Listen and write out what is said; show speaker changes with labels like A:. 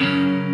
A: Música